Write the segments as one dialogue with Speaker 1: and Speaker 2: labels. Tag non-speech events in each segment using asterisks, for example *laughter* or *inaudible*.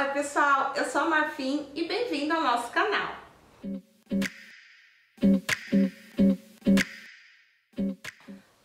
Speaker 1: Oi pessoal, eu sou a Marfim e bem-vindo ao nosso canal.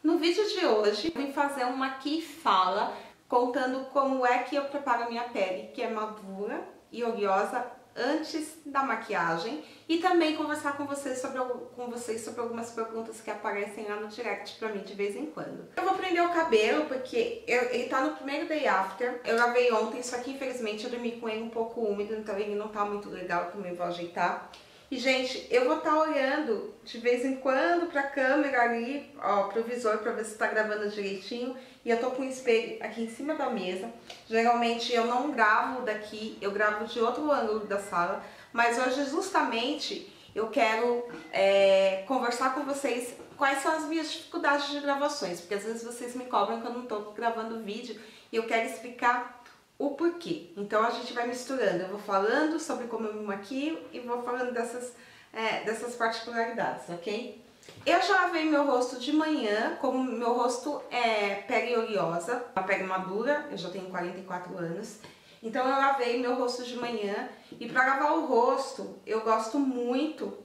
Speaker 1: No vídeo de hoje, vim fazer uma aqui fala contando como é que eu preparo minha pele, que é madura e oleosa antes da maquiagem e também conversar com vocês sobre, com vocês sobre algumas perguntas que aparecem lá no direct pra mim de vez em quando. Eu vou prender o cabelo porque eu, ele tá no primeiro day after, eu lavei ontem, só que infelizmente eu dormi com ele um pouco úmido, então ele não tá muito legal, eu também vou ajeitar. E, gente, eu vou estar tá olhando de vez em quando pra câmera ali, ó, pro visor, pra ver se tá gravando direitinho. E eu tô com o espelho aqui em cima da mesa. Geralmente eu não gravo daqui, eu gravo de outro ângulo da sala. Mas hoje, justamente, eu quero é, conversar com vocês quais são as minhas dificuldades de gravações. Porque às vezes vocês me cobram que eu não tô gravando vídeo e eu quero explicar o porquê. Então a gente vai misturando, eu vou falando sobre como eu me maquio e vou falando dessas, é, dessas particularidades, ok? Eu já lavei meu rosto de manhã, como meu rosto é pele oleosa, uma pele madura, eu já tenho 44 anos, então eu lavei meu rosto de manhã e para lavar o rosto eu gosto muito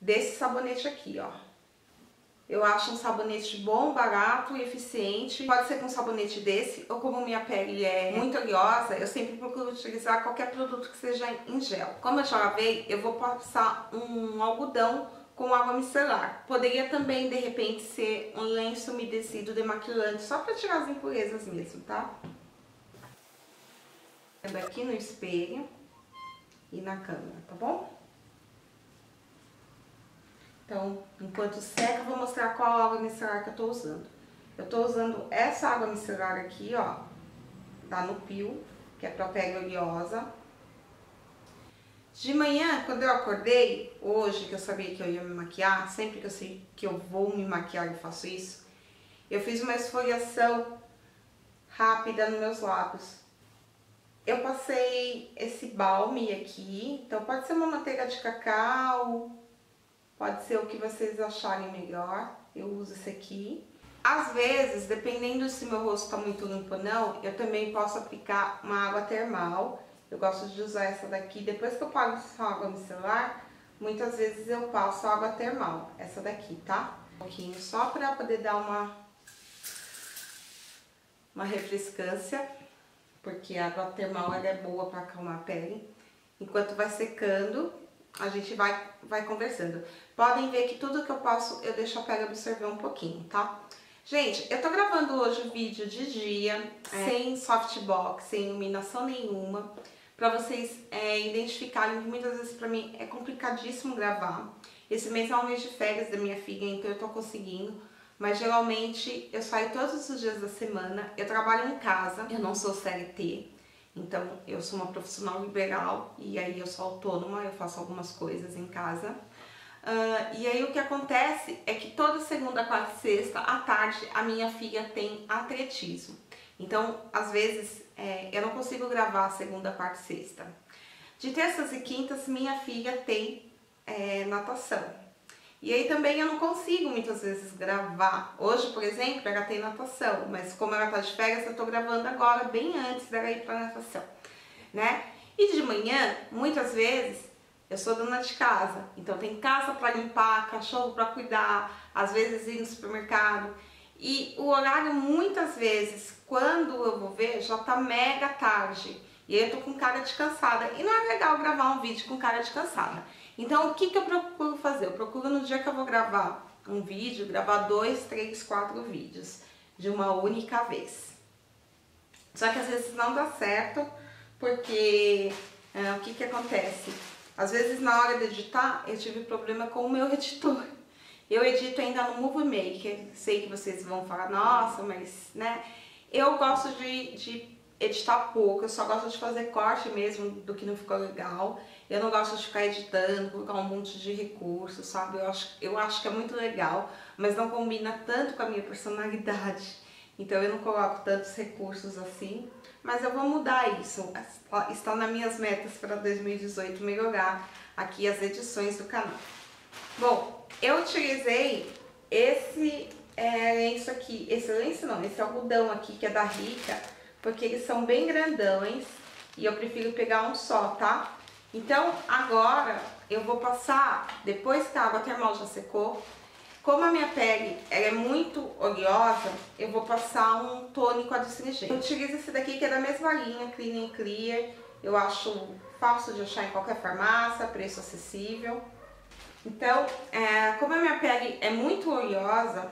Speaker 1: desse sabonete aqui, ó. Eu acho um sabonete bom, barato e eficiente. Pode ser com um sabonete desse, ou como minha pele é muito oleosa, eu sempre procuro utilizar qualquer produto que seja em gel. Como eu já lavei, eu vou passar um algodão com água micelar. Poderia também, de repente, ser um lenço umedecido demaquilante, só para tirar as impurezas mesmo, tá? Aqui no espelho e na câmera, tá bom? Então, enquanto seca, eu vou mostrar qual água micelar que eu tô usando. Eu tô usando essa água micelar aqui, ó, da Nupil, que é pra pele oleosa. De manhã, quando eu acordei, hoje, que eu sabia que eu ia me maquiar, sempre que eu sei que eu vou me maquiar, eu faço isso, eu fiz uma esfoliação rápida nos meus lábios. Eu passei esse balme aqui, então pode ser uma manteiga de cacau, Pode ser o que vocês acharem melhor. Eu uso esse aqui. Às vezes, dependendo se meu rosto está muito limpo ou não, eu também posso aplicar uma água termal. Eu gosto de usar essa daqui. Depois que eu passo a água micelar, muitas vezes eu passo água termal. Essa daqui, tá? Um pouquinho só para poder dar uma, uma refrescância. Porque a água termal é boa para acalmar a pele. Enquanto vai secando, a gente vai, vai conversando. Podem ver que tudo que eu posso, eu deixo a pele absorver um pouquinho, tá? Gente, eu tô gravando hoje o vídeo de dia, é. sem softbox, sem iluminação nenhuma, pra vocês é, identificarem que muitas vezes pra mim é complicadíssimo gravar. Esse mês é um mês de férias da minha filha, então eu tô conseguindo, mas geralmente eu saio todos os dias da semana, eu trabalho em casa, eu não sou CLT, então, eu sou uma profissional liberal e aí eu sou autônoma, eu faço algumas coisas em casa. Uh, e aí o que acontece é que toda segunda, quarta e sexta, à tarde, a minha filha tem atletismo. Então, às vezes, é, eu não consigo gravar segunda, quarta e sexta. De terças e quintas, minha filha tem é, natação. E aí também eu não consigo muitas vezes gravar. Hoje, por exemplo, ela tem natação, mas como ela tá de férias, eu tô gravando agora, bem antes dela ir pra natação, né? E de manhã, muitas vezes, eu sou dona de casa, então tem casa para limpar, cachorro para cuidar, às vezes ir no supermercado. E o horário, muitas vezes, quando eu vou ver, já tá mega tarde. E eu tô com cara de cansada. E não é legal gravar um vídeo com cara de cansada. Então, o que, que eu procuro fazer? Eu procuro no dia que eu vou gravar um vídeo, gravar dois, três, quatro vídeos de uma única vez. Só que às vezes não dá certo, porque é, o que, que acontece? Às vezes na hora de editar, eu tive problema com o meu editor. Eu edito ainda no Movie Maker, sei que vocês vão falar, nossa, mas, né? Eu gosto de, de editar pouco, eu só gosto de fazer corte mesmo do que não ficou legal. Eu não gosto de ficar editando, colocar um monte de recursos, sabe? Eu acho, eu acho que é muito legal, mas não combina tanto com a minha personalidade. Então eu não coloco tantos recursos assim, mas eu vou mudar isso. Está nas minhas metas para 2018 melhorar aqui as edições do canal. Bom, eu utilizei esse é, lenço aqui, esse lenço não, esse algodão aqui que é da Rica, porque eles são bem grandões e eu prefiro pegar um só, tá? Então, agora eu vou passar, depois que a água termal já secou, como a minha pele ela é muito oleosa, eu vou passar um tônico adstringente. Eu utilizo esse daqui que é da mesma linha, Clean and Clear. Eu acho fácil de achar em qualquer farmácia, preço acessível. Então, é, como a minha pele é muito oleosa,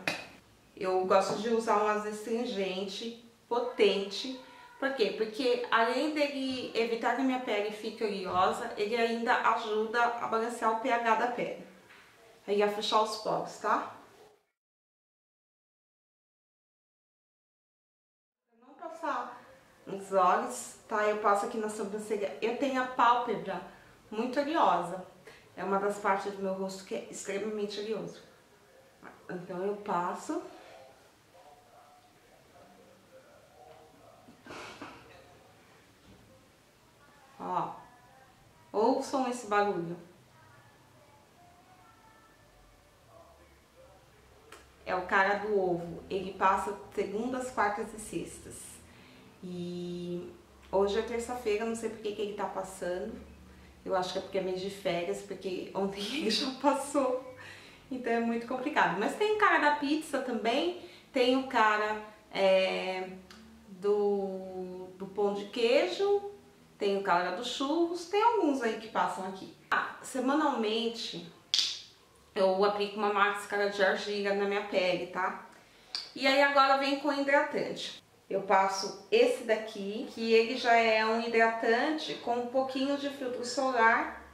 Speaker 1: eu gosto de usar um astringente potente. Por quê? Porque além dele evitar que a minha pele fique oleosa, ele ainda ajuda a balancear o pH da pele. Aí a fechar os poros, tá? Não passar nos olhos, tá? Eu passo aqui na sobrancelha. Eu tenho a pálpebra muito oleosa. É uma das partes do meu rosto que é extremamente oleoso. Então eu passo Ó. Ouçam esse barulho. Cara do ovo. Ele passa segundas, quartas e sextas. E hoje é terça-feira, não sei por que, que ele tá passando. Eu acho que é porque é mês de férias, porque ontem *laughs* ele já passou. Então é muito complicado. Mas tem o cara da pizza também, tem o cara é, do, do pão de queijo, tem o cara dos churros, tem alguns aí que passam aqui. Ah, semanalmente eu aplico uma máscara de argila na minha pele, tá? E aí agora vem com hidratante. Eu passo esse daqui, que ele já é um hidratante com um pouquinho de filtro solar,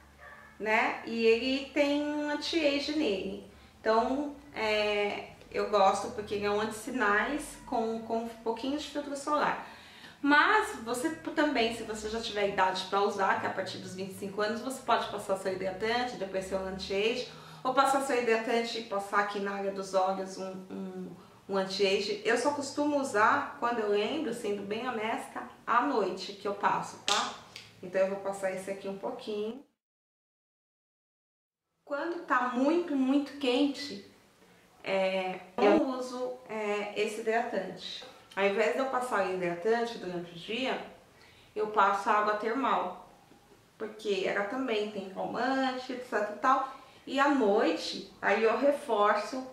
Speaker 1: né? E ele tem um anti-age nele. Então, é, eu gosto porque ele é um anti-sinais com, com um pouquinho de filtro solar. Mas você também, se você já tiver idade para usar, que é a partir dos 25 anos, você pode passar seu hidratante, depois seu anti-age, ou passar seu hidratante e passar aqui na área dos olhos um, um, um anti-age. Eu só costumo usar, quando eu lembro, sendo bem honesta, à noite que eu passo, tá? Então eu vou passar esse aqui um pouquinho. Quando tá muito, muito quente, é, eu uso é, esse hidratante. Ao invés de eu passar o hidratante durante o dia, eu passo água termal, porque ela também tem calmante, etc e tal. E à noite, aí eu reforço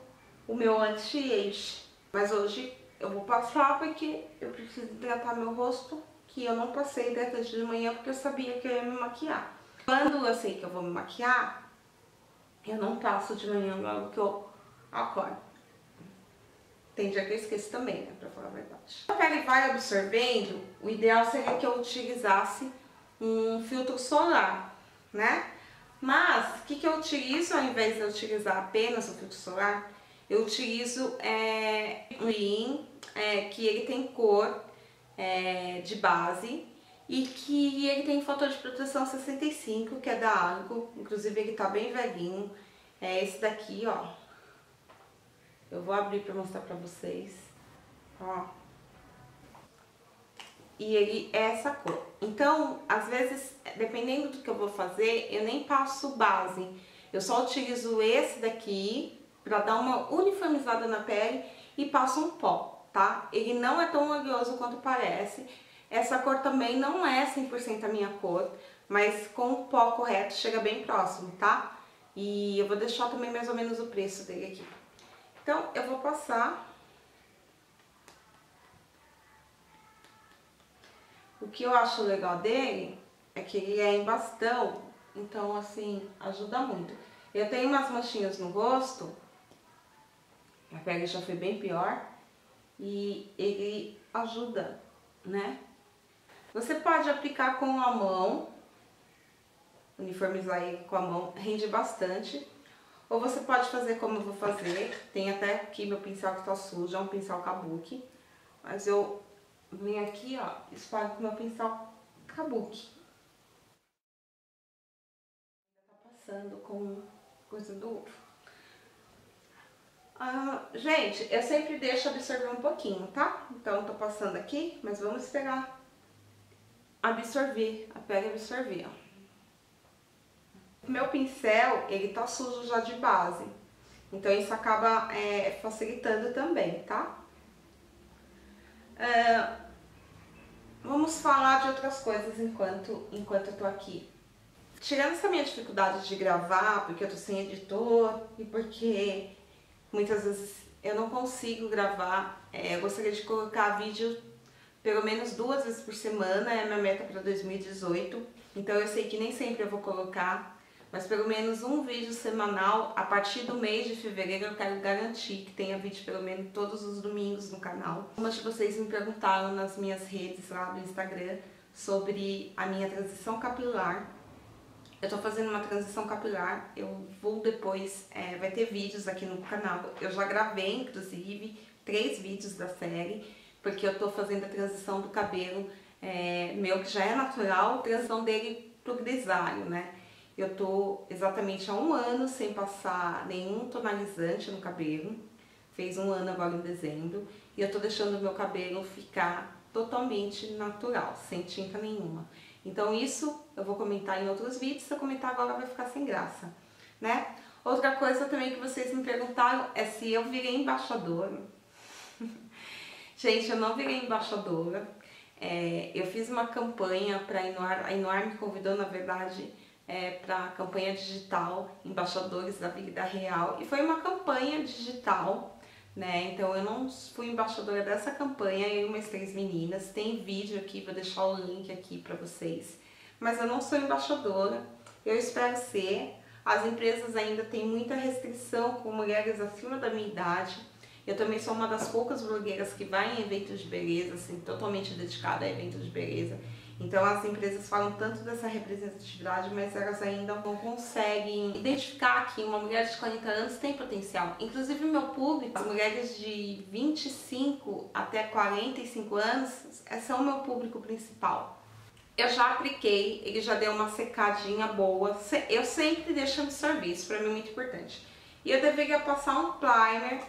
Speaker 1: o meu anti-age. Mas hoje eu vou passar porque eu preciso hidratar meu rosto, que eu não passei hidratante de manhã porque eu sabia que eu ia me maquiar. Quando eu sei que eu vou me maquiar, eu não passo de manhã logo que eu acordo. Tem dia que eu esqueço também, né, pra falar a verdade. A pele vai absorvendo, o ideal seria que eu utilizasse um filtro solar, né? Mas, o que, que eu utilizo ao invés de eu utilizar apenas o filtro solar? Eu utilizo é, lean, é, que ele tem cor é, de base e que ele tem fator de proteção 65, que é da Argo, inclusive ele tá bem velhinho. É esse daqui, ó, eu vou abrir pra mostrar pra vocês. Ó. E ele é essa cor. Então, às vezes, dependendo do que eu vou fazer, eu nem passo base. Eu só utilizo esse daqui pra dar uma uniformizada na pele e passo um pó, tá? Ele não é tão oleoso quanto parece. Essa cor também não é 100% a minha cor, mas com o pó correto chega bem próximo, tá? E eu vou deixar também mais ou menos o preço dele aqui. Então, eu vou passar O que eu acho legal dele é que ele é em bastão, então assim, ajuda muito. Eu tenho umas manchinhas no rosto, a pele já foi bem pior, e ele ajuda, né? Você pode aplicar com a mão, uniformizar ele com a mão, rende bastante. Ou você pode fazer como eu vou fazer, tem até aqui meu pincel que tá sujo, é um pincel kabuki. Mas eu venho aqui, ó, espalho com meu pincel kabuki. Passando com coisa do. Ah, gente, eu sempre deixo absorver um pouquinho, tá? Então, tô passando aqui, mas vamos esperar absorver, a pele absorver, ó. Meu pincel, ele tá sujo já de base, então isso acaba é, facilitando também, tá? Uh, vamos falar de outras coisas enquanto, enquanto eu tô aqui. Tirando essa minha dificuldade de gravar, porque eu tô sem editor e porque muitas vezes eu não consigo gravar, é, eu gostaria de colocar vídeo pelo menos duas vezes por semana, é a minha meta para 2018. Então eu sei que nem sempre eu vou colocar, mas pelo menos um vídeo semanal a partir do mês de fevereiro eu quero garantir que tenha vídeo pelo menos todos os domingos no canal. Algumas de vocês me perguntaram nas minhas redes lá do Instagram sobre a minha transição capilar. Eu tô fazendo uma transição capilar, eu vou depois, é, vai ter vídeos aqui no canal. Eu já gravei, inclusive, três vídeos da série, porque eu tô fazendo a transição do cabelo é, meu, que já é natural, transição dele pro grisalho, né? Eu tô exatamente há um ano sem passar nenhum tonalizante no cabelo. Fez um ano agora em dezembro. E eu tô deixando o meu cabelo ficar totalmente natural, sem tinta nenhuma. Então isso eu vou comentar em outros vídeos, se eu comentar agora vai ficar sem graça, né? Outra coisa também que vocês me perguntaram é se eu virei embaixadora. *laughs* Gente, eu não virei embaixadora. É, eu fiz uma campanha para a Inuar, a Inuar me convidou, na verdade, é, para a campanha digital Embaixadores da Vida Real e foi uma campanha digital, né? Então eu não fui embaixadora dessa campanha, eu e umas três meninas. Tem vídeo aqui, vou deixar o link aqui para vocês. Mas eu não sou embaixadora, eu espero ser. As empresas ainda têm muita restrição com mulheres acima da minha idade. Eu também sou uma das poucas blogueiras que vai em eventos de beleza, assim, totalmente dedicada a eventos de beleza. Então as empresas falam tanto dessa representatividade, mas elas ainda não conseguem identificar que uma mulher de 40 anos tem potencial. Inclusive meu público, as mulheres de 25 até 45 anos, são o meu público principal. Eu já apliquei, ele já deu uma secadinha boa. Eu sempre deixo absorver, isso pra mim é muito importante. E eu deveria passar um primer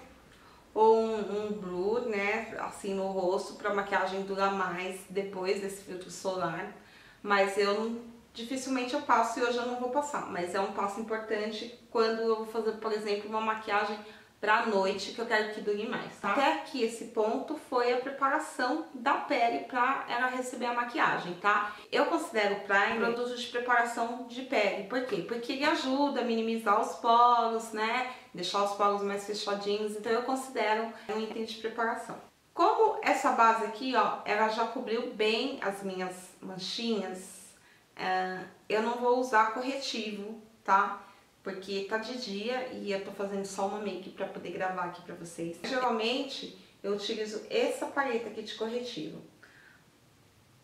Speaker 1: ou um, um blue, né, assim no rosto para maquiagem durar mais depois desse filtro solar, mas eu dificilmente eu passo e hoje eu não vou passar, mas é um passo importante quando eu vou fazer, por exemplo, uma maquiagem pra noite, que eu quero que dure mais, tá? Até aqui, esse ponto foi a preparação da pele pra ela receber a maquiagem, tá? Eu considero o primer um produto de preparação de pele, por quê? Porque ele ajuda a minimizar os poros, né? Deixar os poros mais fechadinhos, então eu considero um item de preparação. Como essa base aqui, ó, ela já cobriu bem as minhas manchinhas, é, eu não vou usar corretivo, tá? Porque tá de dia e eu tô fazendo só uma make pra poder gravar aqui pra vocês. Geralmente eu utilizo essa paleta aqui de corretivo.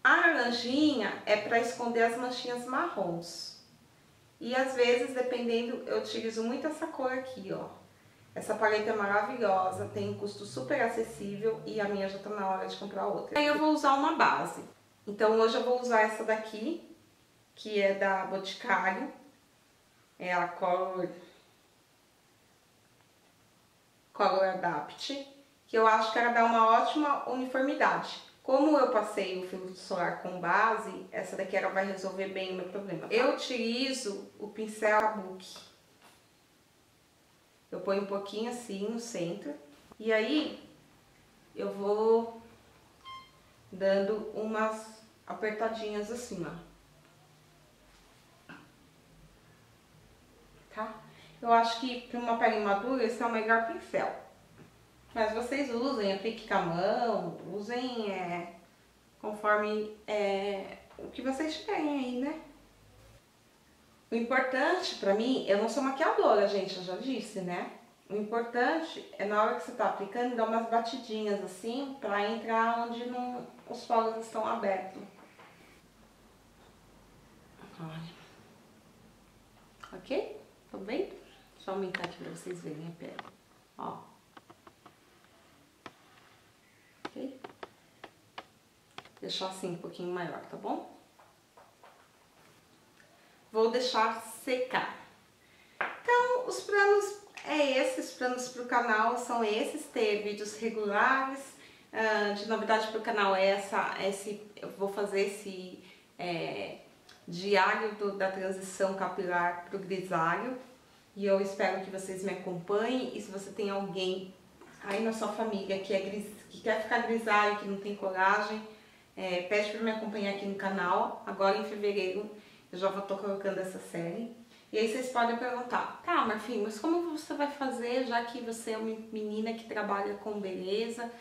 Speaker 1: A laranjinha é pra esconder as manchinhas marrons. E às vezes, dependendo, eu utilizo muito essa cor aqui, ó. Essa paleta é maravilhosa, tem um custo super acessível e a minha já tá na hora de comprar outra. Aí eu vou usar uma base. Então hoje eu vou usar essa daqui, que é da Boticário é a Color, Color Adapt, que eu acho que ela dá uma ótima uniformidade. Como eu passei o filtro solar com base, essa daqui ela vai resolver bem o meu problema. Tá? Eu utilizo o pincel Kabuki. Eu ponho um pouquinho assim no centro. E aí, eu vou dando umas apertadinhas assim, ó. Tá? Eu acho que para uma pele madura esse é o melhor pincel. Mas vocês usem, aplique com a mão, usem é, conforme é, o que vocês tiverem aí, né? O importante pra mim, eu não sou maquiadora, gente, eu já disse, né? O importante é na hora que você tá aplicando, dar umas batidinhas assim, pra entrar onde não, os polos estão abertos. Olha. Ok? Tá vendo? Deixa eu aumentar aqui pra vocês verem a pele. Ó. Ok? Deixar assim um pouquinho maior, tá bom? Vou deixar secar. Então, os planos é esses, planos pro canal são esses, ter vídeos regulares, uh, de novidade pro canal é essa, esse, eu vou fazer esse é, diário da transição capilar para o grisalho. E eu espero que vocês me acompanhem. E se você tem alguém aí na sua família que, é gris, que quer ficar grisalho, que não tem coragem, é, pede para me acompanhar aqui no canal. Agora em fevereiro eu já vou estar colocando essa série. E aí vocês podem perguntar, tá, Marfim, mas como você vai fazer, já que você é uma menina que trabalha com beleza?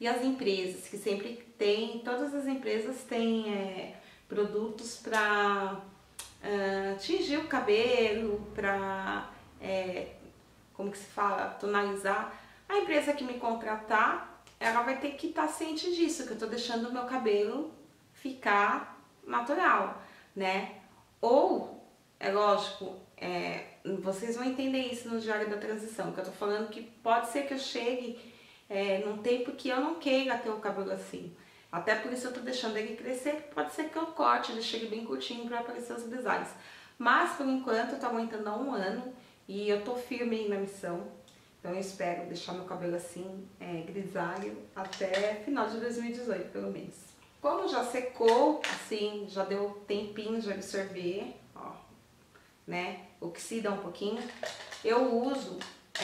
Speaker 1: E as empresas, que sempre tem, todas as empresas têm é, produtos para uh, ah, tingir o cabelo, para, é, como que se fala, tonalizar. A empresa que me contratar, ela vai ter que estar tá ciente disso, que eu estou deixando o meu cabelo ficar natural, né? Ou, é lógico, é, vocês vão entender isso no Diário da Transição, que eu tô falando que pode ser que eu chegue é, num tempo que eu não queira ter o cabelo assim. Até por isso eu tô deixando ele crescer, pode ser que eu corte, ele chegue bem curtinho para aparecer os grisalhos. Mas, por enquanto, eu tô aguentando há um ano e eu tô firme na missão. Então eu espero deixar meu cabelo assim, é, grisalho, até final de 2018, pelo menos. Como já secou, assim, já deu tempinho de absorver, ó, né, oxida um pouquinho, eu uso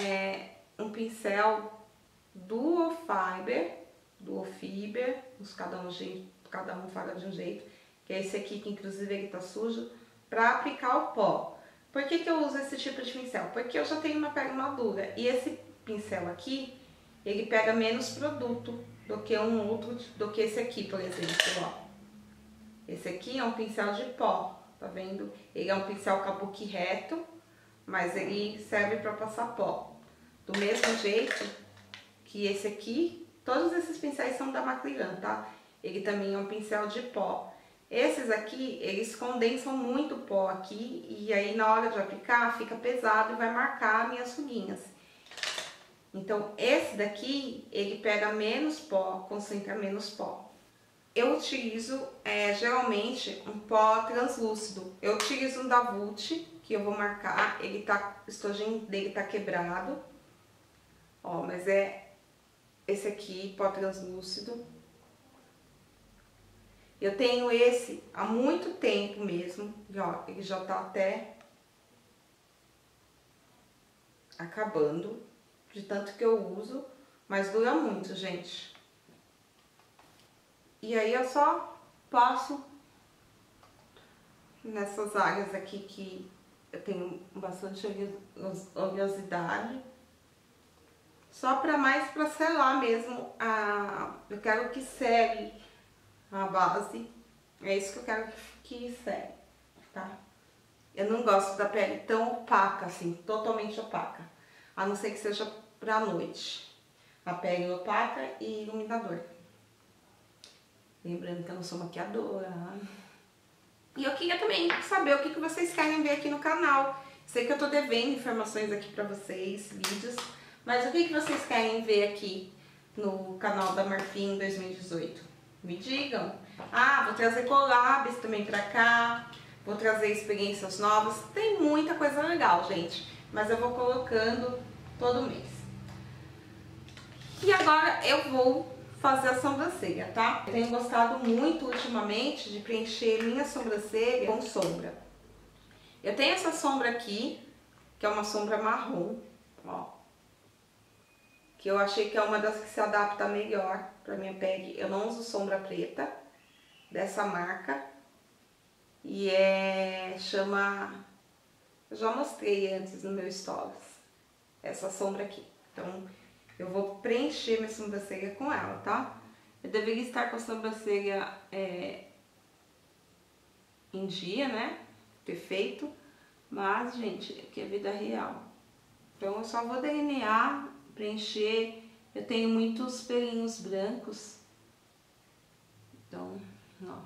Speaker 1: é, um pincel Duo Fiber, Duo Fiber, cada um, cada um fala de um jeito, que é esse aqui, que inclusive ele tá sujo, para aplicar o pó. Por que, que eu uso esse tipo de pincel? Porque eu já tenho uma pele madura e esse pincel aqui, ele pega menos produto do que um outro, do que esse aqui, por exemplo, ó. Esse aqui é um pincel de pó, tá vendo? Ele é um pincel kabuki reto, mas ele serve para passar pó. Do mesmo jeito que esse aqui, todos esses pincéis são da Macliran, tá? Ele também é um pincel de pó. Esses aqui, eles condensam muito pó aqui e aí na hora de aplicar fica pesado e vai marcar minhas ruguinhas. Então, esse daqui, ele pega menos pó, concentra menos pó. Eu utilizo, é, geralmente, um pó translúcido. Eu utilizo um da Vult, que eu vou marcar, ele tá, o estojinho dele tá quebrado. Ó, mas é esse aqui, pó translúcido. Eu tenho esse há muito tempo mesmo, e ó, ele já tá até acabando, de tanto que eu uso, mas dura muito, gente. E aí eu só passo nessas áreas aqui que eu tenho bastante oleosidade. Só para mais para selar mesmo, a, eu quero que sele a base. É isso que eu quero que segue, tá? Eu não gosto da pele tão opaca, assim, totalmente opaca. A não ser que seja pra noite. A pele opaca e iluminador. Lembrando que eu não sou maquiadora. E eu queria também saber o que vocês querem ver aqui no canal. Sei que eu tô devendo informações aqui pra vocês, vídeos. Mas o que, que vocês querem ver aqui no canal da Marfim 2018? Me digam. Ah, vou trazer collabs também pra cá, vou trazer experiências novas. Tem muita coisa legal, gente. Mas eu vou colocando todo mês. E agora eu vou fazer a sobrancelha, tá? Eu tenho gostado muito ultimamente de preencher minha sobrancelha com sombra. Eu tenho essa sombra aqui, que é uma sombra marrom, ó que eu achei que é uma das que se adapta melhor para minha pele. Eu não uso sombra preta dessa marca e é chama eu já mostrei antes no meu stories essa sombra aqui. Então eu vou preencher minha sobrancelha com ela, tá? Eu deveria estar com a sobrancelha é, em dia, né? Perfeito. Mas, gente, aqui é vida real. Então eu só vou delinear preencher. Eu tenho muitos pelinhos brancos. Então, ó.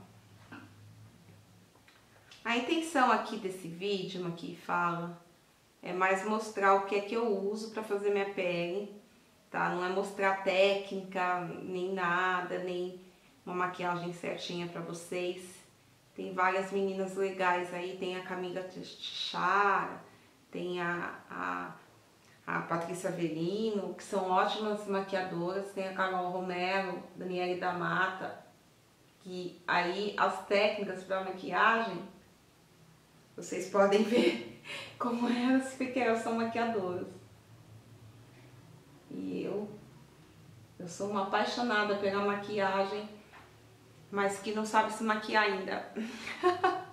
Speaker 1: A intenção aqui desse vídeo, aqui fala, é mais mostrar o que é que eu uso para fazer minha pele, tá? Não é mostrar técnica, nem nada, nem uma maquiagem certinha para vocês. Tem várias meninas legais aí, tem a Camila Tichara, tem a, a a Patrícia Verino, que são ótimas maquiadoras, tem a Carol Romero, Daniele da Mata, que aí as técnicas para maquiagem, vocês podem *laughs* ver como elas, porque elas são maquiadoras. E eu, eu sou uma apaixonada pela maquiagem mas que não sabe se maquiar ainda. *laughs*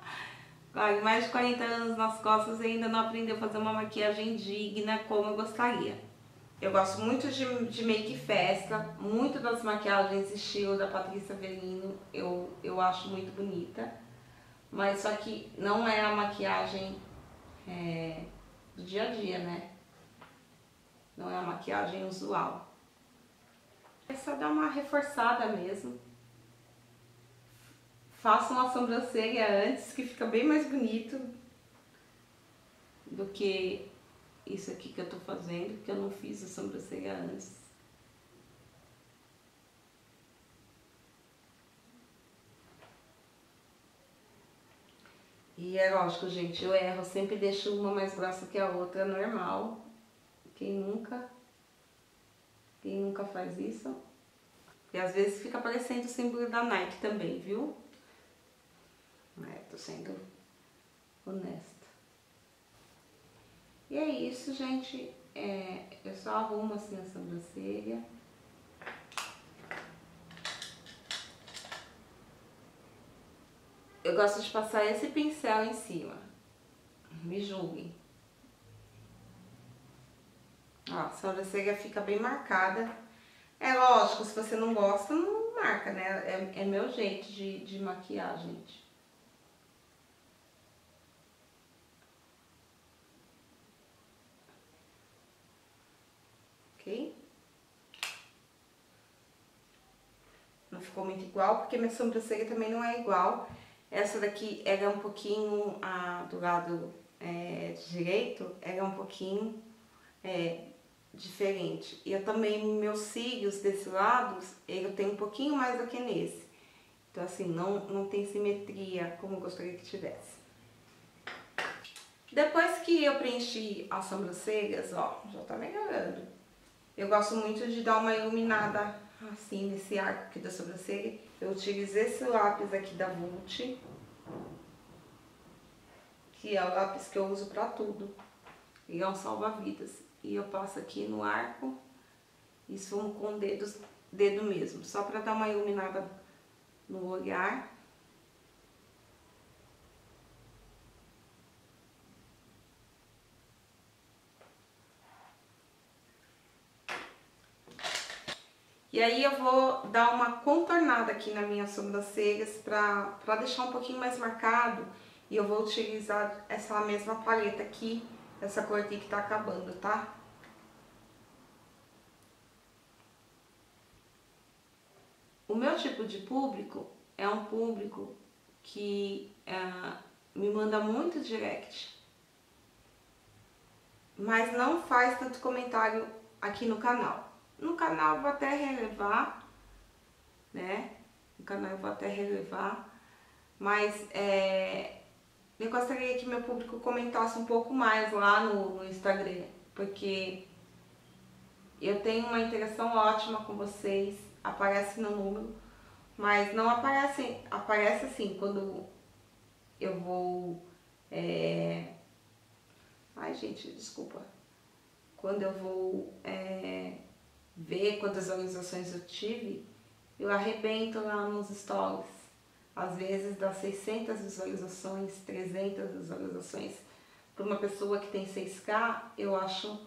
Speaker 1: mais de 40 anos nas costas e ainda não aprendeu a fazer uma maquiagem digna como eu gostaria. Eu gosto muito de, de make festa, muito das maquiagens estilo da Patrícia Verino, eu, eu acho muito bonita. Mas só que não é a maquiagem é, do dia a dia, né? Não é a maquiagem usual. É só dar uma reforçada mesmo. Faça uma sobrancelha antes, que fica bem mais bonito do que isso aqui que eu tô fazendo, porque eu não fiz a sobrancelha antes. E é lógico, gente, eu erro, sempre deixo uma mais grossa que a outra, normal. Quem nunca? Quem nunca faz isso? E às vezes fica parecendo o símbolo da Nike também, viu? É, tô sendo honesta. E é isso, gente. É, eu só arrumo assim a sobrancelha. Eu gosto de passar esse pincel em cima. Me julguem. Ó, a sobrancelha fica bem marcada. É lógico, se você não gosta, não marca, né? É, é meu jeito de, de maquiar, gente. Ok? Não ficou muito igual, porque minha sobrancelha também não é igual. Essa daqui era um pouquinho, a, do lado é, direito, era um pouquinho é, diferente. E eu também, meus cílios desse lado, eu tenho um pouquinho mais do que nesse. Então assim, não, não tem simetria como eu gostaria que tivesse. Depois que eu preenchi as sobrancelhas, ó, já tá melhorando. Eu gosto muito de dar uma iluminada assim nesse arco aqui da sobrancelha. Eu utilizo esse lápis aqui da Vult, que é o lápis que eu uso pra tudo. E é um salva-vidas e eu passo aqui no arco e sumo com dedos, dedo mesmo, só para dar uma iluminada no olhar. E aí eu vou dar uma contornada aqui nas minhas sobrancelhas para deixar um pouquinho mais marcado. E eu vou utilizar essa mesma paleta aqui essa cor aqui que tá acabando, tá? O meu tipo de público é um público que é, me manda muito direct, mas não faz tanto comentário aqui no canal. No canal eu vou até relevar, né? No canal eu vou até relevar, mas é, eu gostaria que meu público comentasse um pouco mais lá no, no Instagram, porque eu tenho uma interação ótima com vocês, aparece no número, mas não aparece, aparece assim quando eu vou. É... Ai, gente, desculpa. Quando eu vou é... ver quantas visualizações eu tive, eu arrebento lá nos stories às vezes dá 600 visualizações, 300 visualizações. Para uma pessoa que tem 6K, eu acho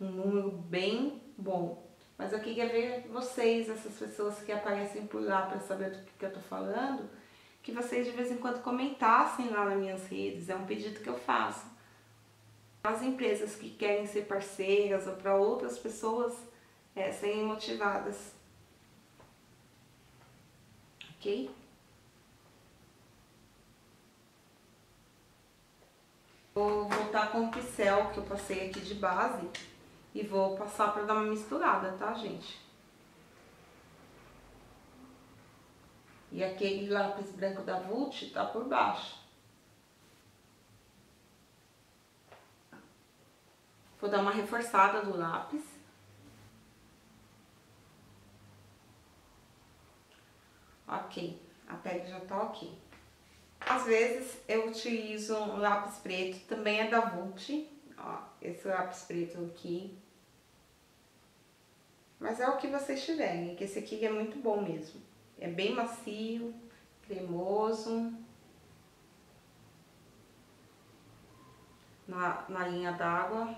Speaker 1: um número bem bom. Mas eu queria ver vocês, essas pessoas que aparecem por lá para saber do que, que eu estou falando, que vocês de vez em quando comentassem lá nas minhas redes, é um pedido que eu faço. As empresas que querem ser parceiras ou para outras pessoas é, serem motivadas. Ok? Vou voltar com o pincel que eu passei aqui de base e vou passar para dar uma misturada, tá, gente? E aquele lápis branco da Vult tá por baixo. Vou dar uma reforçada do lápis. Ok, a pele já tá ok. Às vezes eu utilizo um lápis preto, também é da Vult, ó, esse lápis preto aqui. Mas é o que vocês tiverem, que esse aqui é muito bom mesmo. É bem macio, cremoso. Na, na linha d'água.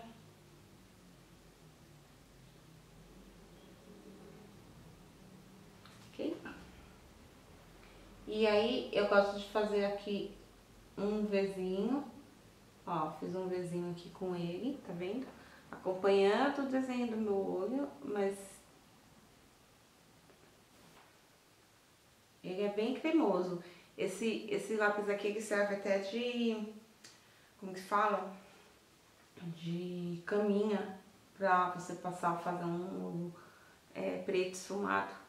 Speaker 1: Ok? E aí, eu gosto de fazer aqui um Vzinho. Ó, fiz um Vzinho aqui com ele, tá vendo? Acompanhando o desenho do meu olho, mas Ele é bem cremoso. Esse, esse lápis aqui, ele serve até de... Como que fala? De caminha pra você passar fazer um é, preto esfumado.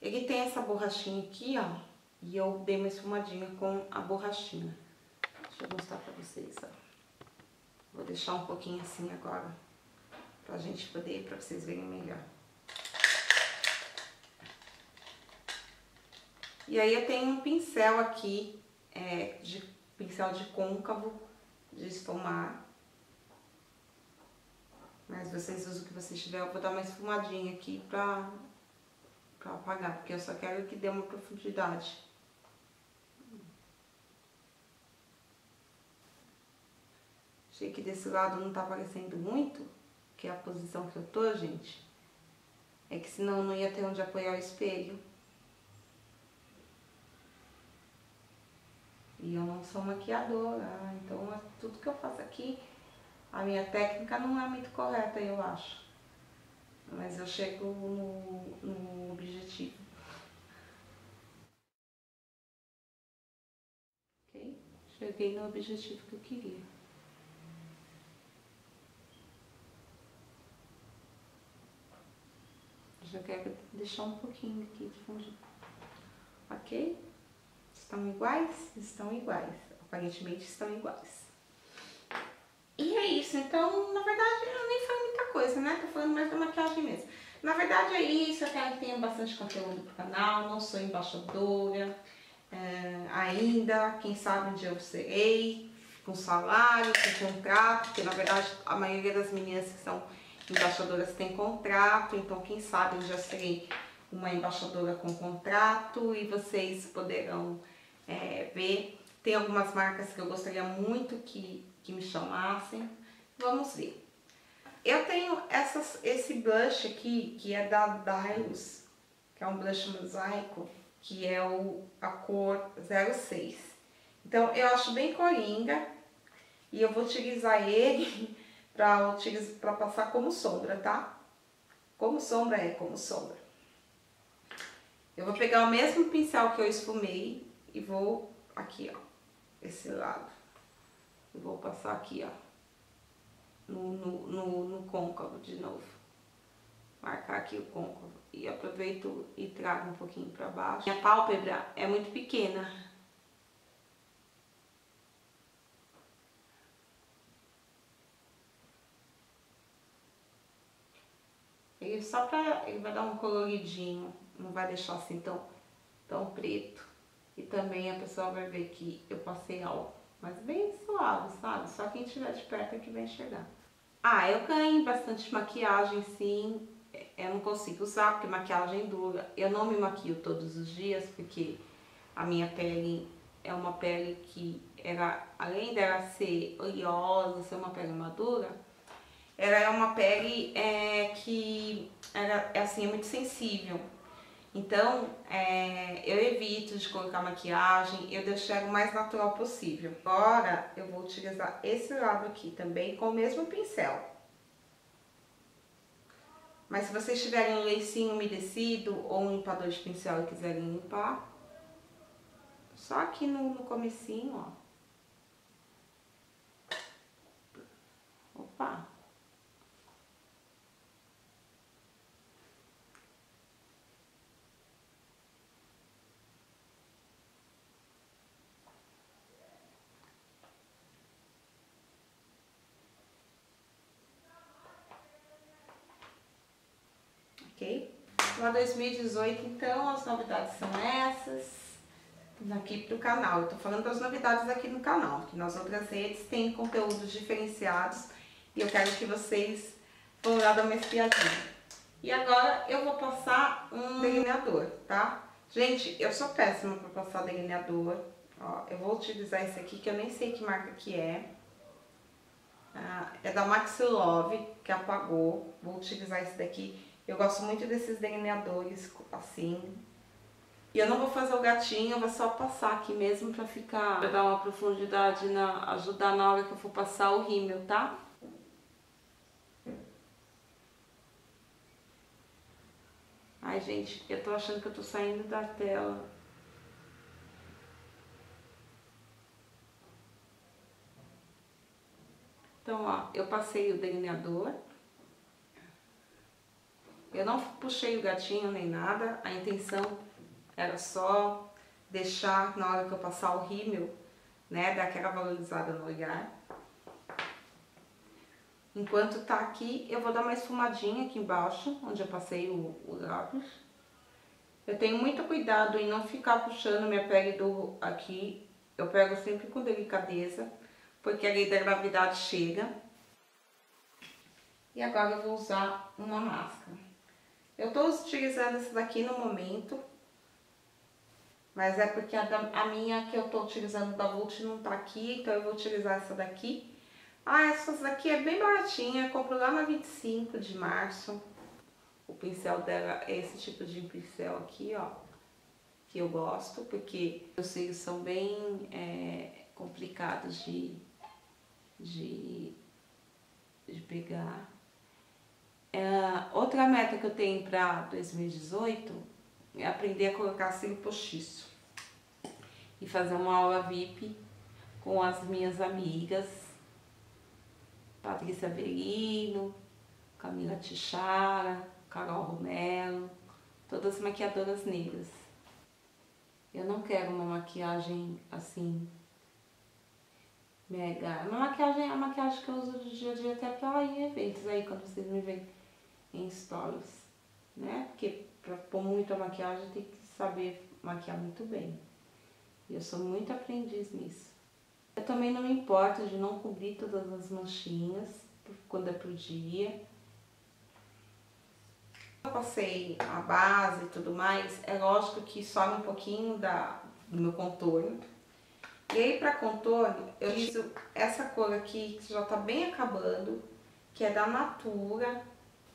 Speaker 1: Ele tem essa borrachinha aqui, ó. E eu dei uma esfumadinha com a borrachinha. Deixa eu mostrar pra vocês, ó. Vou deixar um pouquinho assim agora. Pra gente poder, pra vocês verem melhor. E aí eu tenho um pincel aqui, é, de pincel de côncavo, de esfumar. Mas vocês usam o que vocês tiverem, eu vou dar uma esfumadinha aqui pra, apagar, porque eu só quero que dê uma profundidade. Achei que desse lado não tá aparecendo muito, que é a posição que eu tô, gente. É que senão não ia ter onde apoiar o espelho. E eu não sou maquiadora, então tudo que eu faço aqui, a minha técnica não é muito correta, eu acho. Mas eu chego no, no objetivo. Ok? Cheguei no objetivo que eu queria. Já quero deixar um pouquinho aqui de fundo. Ok? Estão iguais? Estão iguais. Aparentemente estão iguais. E é isso. Então, na verdade, eu nem falei muita coisa, né? Tô falando mais da maquiagem mesmo. Na verdade é isso. Eu quero que tenha bastante conteúdo pro canal. Não sou embaixadora é, ainda. Quem sabe um dia eu serei. Com salário, com contrato. Porque, na verdade, a maioria das meninas que são embaixadoras tem contrato. Então, quem sabe eu serei uma embaixadora com contrato e vocês poderão é, ver. Tem algumas marcas que eu gostaria muito que, que me chamassem. Vamos ver. Eu tenho essas, esse blush aqui, que é da Dylos, que é um blush mosaico, que é o, a cor 06. Então, eu acho bem coringa e eu vou utilizar ele *laughs* para passar como sombra, tá? Como sombra é como sombra. Eu vou pegar o mesmo pincel que eu esfumei e vou aqui, ó, esse lado. Vou passar aqui, ó, no, no, no, no côncavo de novo. Marcar aqui o côncavo. E aproveito e trago um pouquinho pra baixo. Minha pálpebra é muito pequena. Ele só pra... ele vai dar um coloridinho, não vai deixar assim tão, tão preto. E também a pessoa vai ver que eu passei álcool, mas bem suave, sabe? Só quem estiver de perto é que vai enxergar. Ah, eu ganho bastante maquiagem, sim. Eu não consigo usar porque maquiagem dura. Eu não me maquio todos os dias porque a minha pele é uma pele que era, além dela ser oleosa, ser uma pele madura, ela é uma pele é, que é assim, é muito sensível. Então, é, eu evito de colocar maquiagem, eu deixo o mais natural possível. Agora, eu vou utilizar esse lado aqui também com o mesmo pincel. Mas se vocês tiverem um lencinho umedecido ou um limpador de pincel e quiserem limpar, só aqui no, no comecinho, ó. Opa! ok? Para 2018, então, as novidades são essas aqui pro canal. Eu falando das novidades aqui no canal, que nas outras redes tem conteúdos diferenciados e eu quero que vocês vão lá dar uma espiadinha. E agora eu vou passar um delineador, tá? Gente, eu sou péssima para passar delineador. Ó, eu vou utilizar esse aqui, que eu nem sei que marca que é. Ah, é da Maxi Love, que apagou. Vou utilizar esse daqui. Eu gosto muito desses delineadores, assim. E eu não vou fazer o gatinho, eu vou só passar aqui mesmo pra ficar... Pra dar uma profundidade, na, ajudar na hora que eu for passar o rímel, tá? Ai, gente, eu tô achando que eu tô saindo da tela. Então, ó, eu passei o delineador. Eu não puxei o gatinho nem nada, a intenção era só deixar na hora que eu passar o rímel, né, dar aquela valorizada no olhar. Enquanto tá aqui, eu vou dar uma esfumadinha aqui embaixo, onde eu passei o, o lápis. Eu tenho muito cuidado em não ficar puxando minha pele do aqui. Eu pego sempre com delicadeza, porque a lei da gravidade chega. E agora eu vou usar uma máscara. Eu tô utilizando essa daqui no momento, mas é porque a, da, a minha que eu tô utilizando da Vult não tá aqui, então eu vou utilizar essa daqui. Ah, essas daqui é bem baratinha, compro lá na 25 de março. O pincel dela é esse tipo de pincel aqui, ó. Que eu gosto, porque os cílios são bem é, complicados de, de, de pegar. É, outra meta que eu tenho para 2018 é aprender a colocar cílio postiço. E fazer uma aula VIP com as minhas amigas Patrícia Verino, Camila Tichara, Carol Romero, todas maquiadoras negras. Eu não quero uma maquiagem assim, mega. Uma maquiagem, a maquiagem que eu uso do dia a dia até pra ir eventos aí, quando vocês me veem em stories, né? Porque pra pôr muita maquiagem tem que saber maquiar muito bem. E eu sou muito aprendiz nisso. Eu também não me importo de não cobrir todas as manchinhas quando é pro dia. Eu passei a base e tudo mais, é lógico que sobe um pouquinho da, do meu contorno. E aí para contorno, eu uso essa cor aqui, que já tá bem acabando, que é da Natura.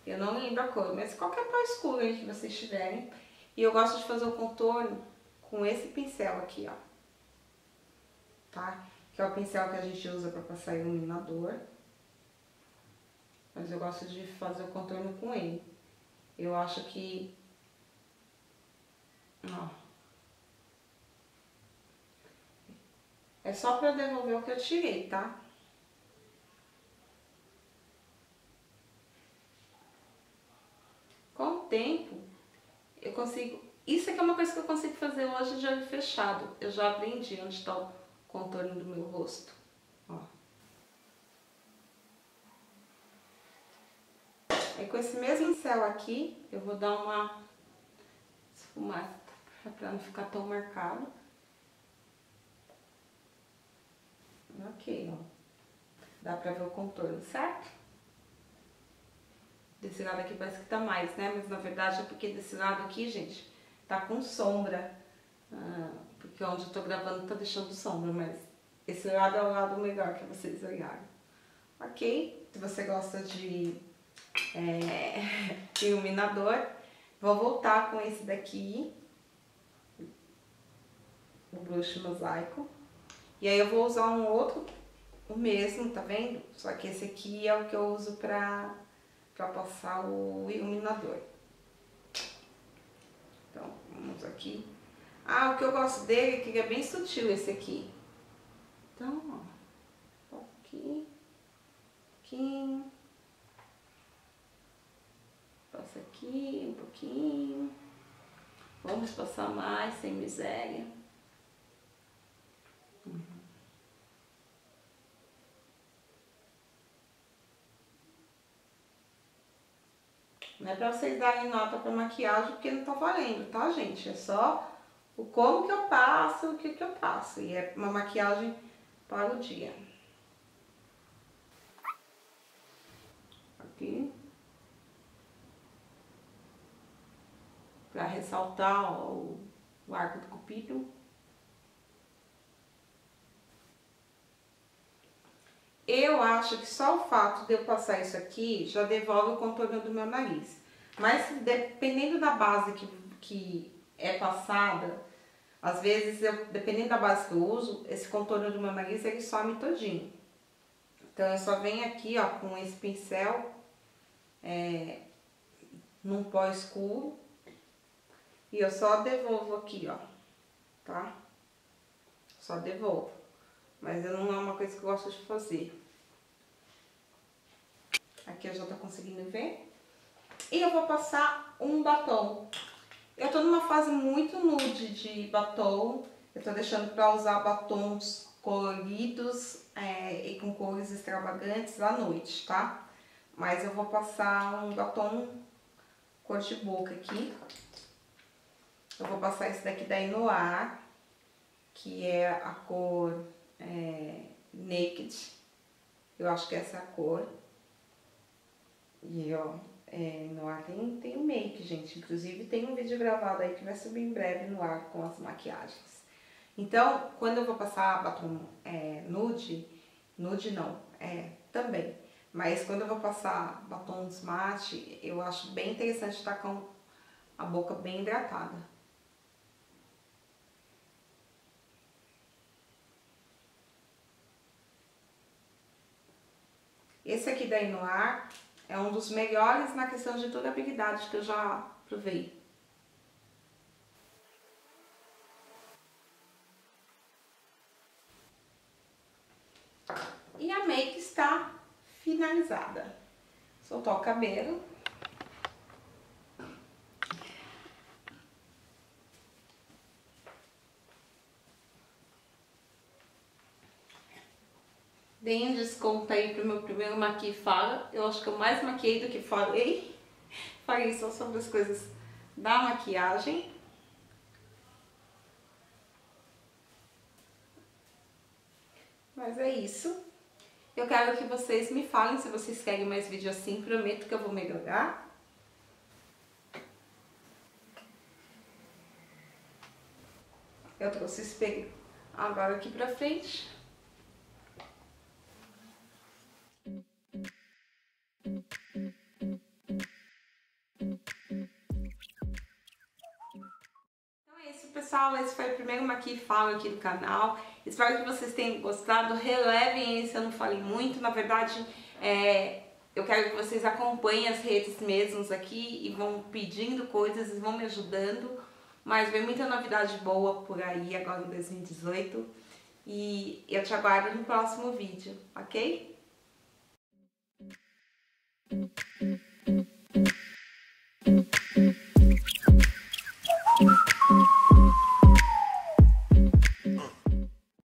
Speaker 1: Eu não lembro a cor, mas qualquer cor escura que vocês tiverem. E eu gosto de fazer o contorno com esse pincel aqui, ó. Tá? que é o pincel que a gente usa para passar iluminador. Mas eu gosto de fazer o contorno com ele. Eu acho que... Ó. É só para devolver o que eu tirei, tá? Com o tempo, eu consigo... Isso aqui é uma coisa que eu consigo fazer hoje de olho fechado. Eu já aprendi onde está o contorno do meu rosto. Ó. Aí com esse mesmo pincel aqui, eu vou dar uma esfumada para não ficar tão marcado. Ok, ó. Dá pra ver o contorno, certo? Desse lado aqui parece que tá mais, né? Mas na verdade é porque desse lado aqui, gente, tá com sombra. Ah, porque onde eu tô gravando tá deixando sombra, mas esse lado é o lado melhor que vocês olharem. Ok? Se você gosta de é, *laughs* iluminador, vou voltar com esse daqui, o brush mosaico. E aí eu vou usar um outro, o mesmo, tá vendo? Só que esse aqui é o que eu uso pra, pra passar o iluminador. Então, vamos aqui. Ah, o que eu gosto dele é que ele é bem sutil esse aqui. Então, ó, aqui, aqui, passa aqui um pouquinho. Vamos passar mais, sem miséria. Não é pra vocês darem nota pra maquiagem, porque não tá valendo, tá, gente? É só o como que eu passo, o que que eu passo. E é uma maquiagem para o dia. Aqui. para ressaltar ó, o arco do cupido. Eu acho que só o fato de eu passar isso aqui já devolve o contorno do meu nariz. Mas dependendo da base que, que é passada, às vezes, eu, dependendo da base que eu uso, esse contorno do meu nariz ele some todinho. Então eu só venho aqui ó, com esse pincel é, num pó escuro e eu só devolvo aqui, ó, tá? Só devolvo. Mas não é uma coisa que eu gosto de fazer. Aqui eu já tô conseguindo ver. E eu vou passar um batom. Eu tô numa fase muito nude de batom. Eu tô deixando pra usar batons coloridos é, e com cores extravagantes à noite, tá? Mas eu vou passar um batom cor de boca aqui. Eu vou passar esse daqui da Inoar, que é a cor é, Naked. Eu acho que essa é a cor. E ó, é, no ar tem, tem make, gente. Inclusive tem um vídeo gravado aí que vai subir em breve no ar com as maquiagens. Então, quando eu vou passar batom é, nude, nude não, é, também. Mas quando eu vou passar batom mate, eu acho bem interessante estar com a boca bem hidratada. Esse aqui da Inoar é um dos melhores na questão de durabilidade que eu já provei. E a make está finalizada. Soltar o cabelo. Deem um desconto aí pro meu primeiro Maqui Fala. Eu acho que eu mais maquiei do que falei. *laughs* Falei só sobre as coisas da maquiagem. Mas é isso. Eu quero que vocês me falem se vocês querem mais vídeo assim. Prometo que eu vou melhorar. Eu trouxe o espelho agora aqui pra frente. Pessoal, esse foi o primeiro Maqui Fala aqui do canal. Espero que vocês tenham gostado. Relevem se eu não falei muito. Na verdade, é, eu quero que vocês acompanhem as redes mesmos aqui e vão pedindo coisas e vão me ajudando. Mas vem muita novidade boa por aí agora em 2018. E eu te aguardo no próximo vídeo, ok? Thank you.